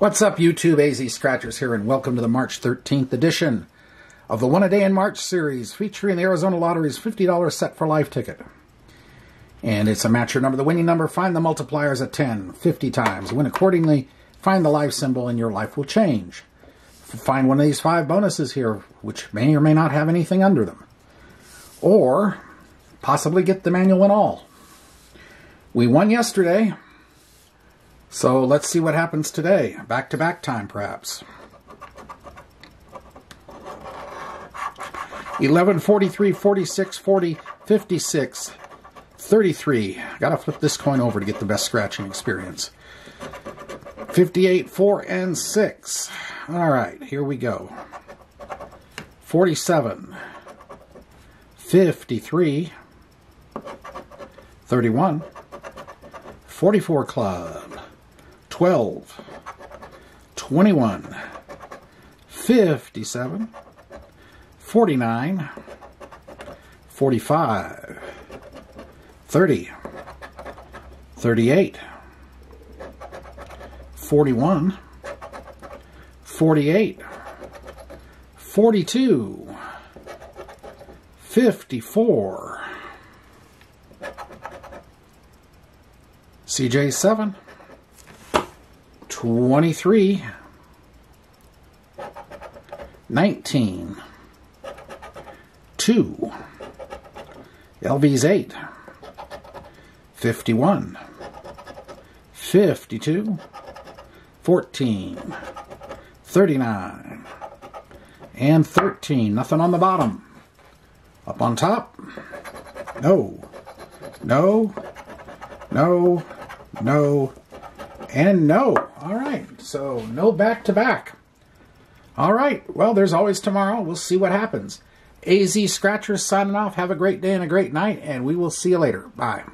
What's up, YouTube? AZ Scratchers here, and welcome to the March 13th edition of the One a Day in March series featuring the Arizona Lottery's $50 set for life ticket. And it's a match your number, the winning number, find the multipliers at 10, 50 times. Win accordingly, find the life symbol, and your life will change. Find one of these five bonuses here, which may or may not have anything under them. Or possibly get the manual and all. We won yesterday, so let's see what happens today. Back to back time, perhaps. 11, 43, 46, 40, 56, 33. Gotta flip this coin over to get the best scratching experience. 58, 4, and 6. Alright, here we go. 47, 53, 31, 44 Club, 12, 21, 57, 49, 45, 30, 38, 41, 48, 42, 54, CJ7, 23, 19, 2, LV's 8, 51, 52, 14, 39, and 13. Nothing on the bottom. Up on top? No. No. No. No. And no. All right. So no back to back. All right. Well, there's always tomorrow. We'll see what happens. AZ Scratchers signing off. Have a great day and a great night, and we will see you later. Bye.